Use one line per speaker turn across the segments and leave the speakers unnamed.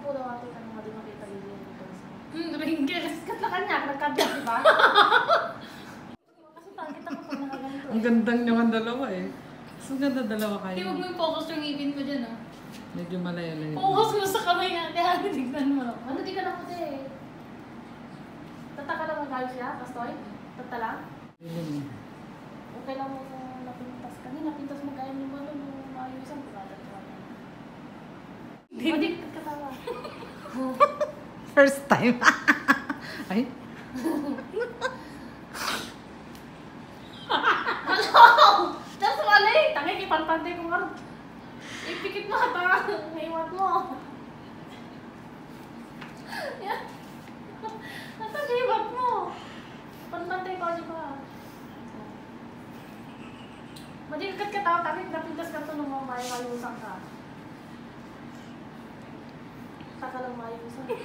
po daw ate ka nung mali makita din yung ito.
Hmm, ringgit.
Sikat na kanya, nagkabit, di ba? Kasi target ako pag nakaganito.
Ang gandang nyo ang dalawa eh. Mas ang ganda dalawa
Hindi,
kayo.
huwag mo i-focus yung ngipin mo dyan, ah.
Medyo malayo-layo.
Focus mo sa kamay natin, ha? Tignan mo.
Ano di ka lang puti eh. Tata ka lang magalit siya, Pastoy? Tata lang?
Ayun.
Okay lang mo kung napintas ka. Hindi, napintas mo gaya ni Malo nung maayusan ko. Kada ko. Hindi.
First time. Ay,
Tapos wala eh. Tangay, kipantante ko nga. Ipikit mo ata. Yan. Ata, naiwan mo. Mayayusan ka. Taka lang mayayusan.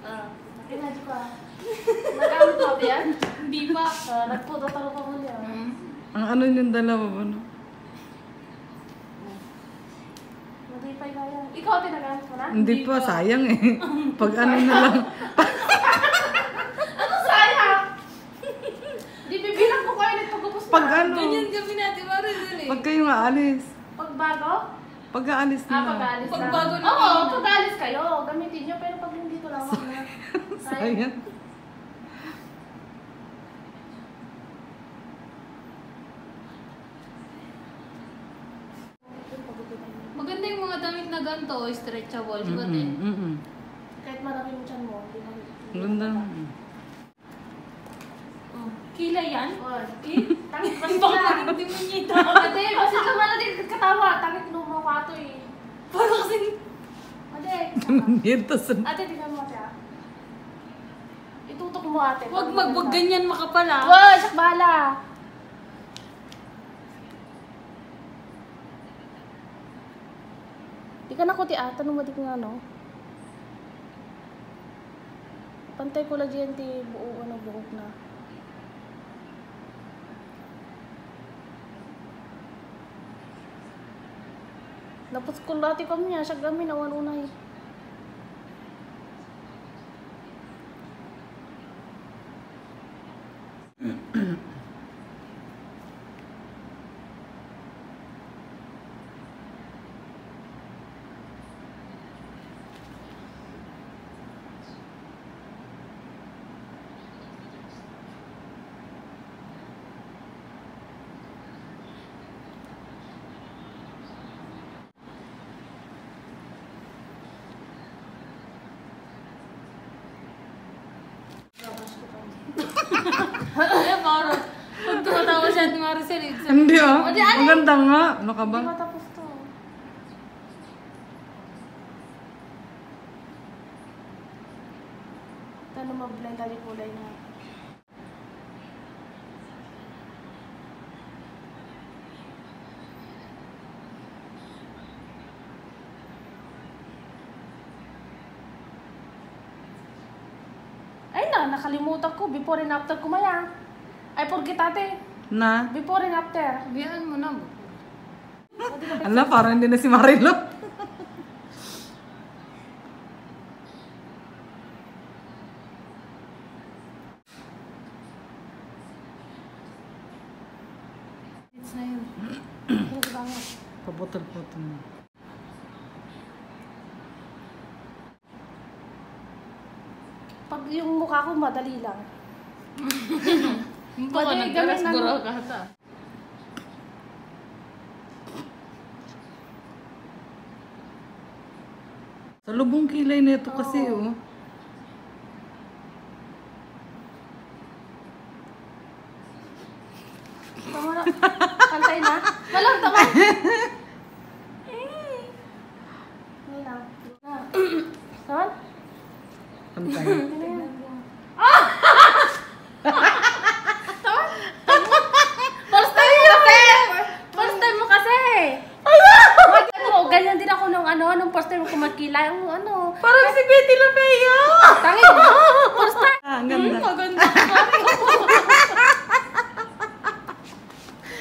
Ah, kinadyo ka. Nagamit mo ba yan?
Hindi pa.
Ah, nagputo-talo pa mo niya.
Hmm.
ang ano yung dalawa ba no?
Madipay ka yan. Ikaw, tinagamit mo na?
Hindi pa, sayang eh. Pag ano na lang.
Ano sayang? Di bibilang ko kayo nito gupos na.
Pag ano,
Ganyan kami natin, Maricel, eh.
pag kayo aalis.
Pag bago?
Pag aalis
Ah,
na.
pag alis
Pag
na.
bago na
Oo,
kayo.
pag alis kayo. Gamitin nyo, pero pag hindi ko lang wag na.
Sayang.
Maganda yung mga damit na ganito, stretchable, di ba?
Mm-mm, mm-mm.
Kahit malaki yung tiyan mo, hindi mo.
Ang Ganda.
Oh.
Kilay yan?
Oh, eh, tangit ba
Baka
sila?
hindi mo nyita.
Ate, kasi lumala din katawa. Tangit lumawato eh.
Parang kasing...
Ate,
Yan tas.
ate, tingnan mo ate ah. Itutok mo ate.
Huwag mag, wag ganyan makapal, ah.
Wow, sak bala. Di ka na ko ti ata nung madi nga no. Pantay ko lang dyan ti buo ano buhok na. Napos ko lati kami niya, siya gami na unay.
Ay, parang... Pag siya ni Maricel,
Hindi ah.
O, di, ano?
Ang ganda nga. Ano ka ba?
Hindi matapos to. Tano mag-blend tali kulay na. Ay na, nakalimutan ko. Before and after ko maya. Ay, forget ate.
Na?
Before and after.
Biyaan mo na.
Ala, parang hindi na si Marilo.
It's na yun.
Paputol-putol na.
Pag yung mukha ko, madali lang.
Ka
Pwede,
nagkaras,
ganun
buro
lang.
ka hata.
Sa lubong kilay nito kasi oh.
Tama na. Pantay na. Tama. Hindi na. Na. Saan?
Pantay.
Ano yan? First time mo kasi! First time mo kasi! Wag, ano, ganyan din ako nung ano, nung magkilay. Ang ano,
Parang si Betty Lapeo!
tangi. First time.
Ah, ang ganda.
Maganda.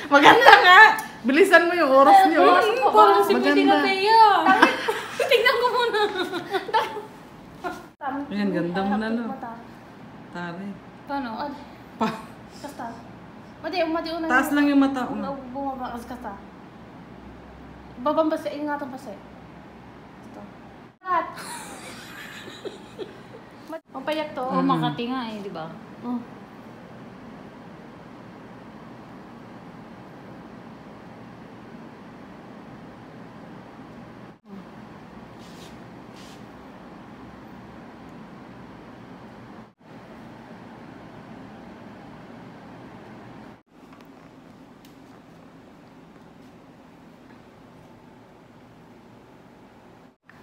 Maganda nga! Bilisan mo yung oras niyo.
Ay,
Parang si. Betty Lapea. Tingnan ko muna.
Ayan, ganda mo na, no? Tari.
Paano?
Pa.
Kasta. Madi, madi una.
Taas lang yung mata
bumaba kas kasta. Babang base, ingatan base. Ito. Kat. Ang payak to.
Oh,
Mm.
Makati nga eh, di ba?
Mm.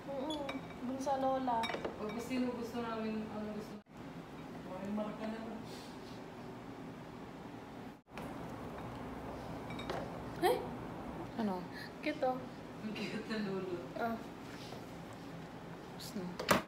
Oo, dun sa lola.
Pag sino gusto namin, ano gusto May marka na lang.
Eh,
Ano?
cute oh.
Ang cute na lolo.
Ah.
Na.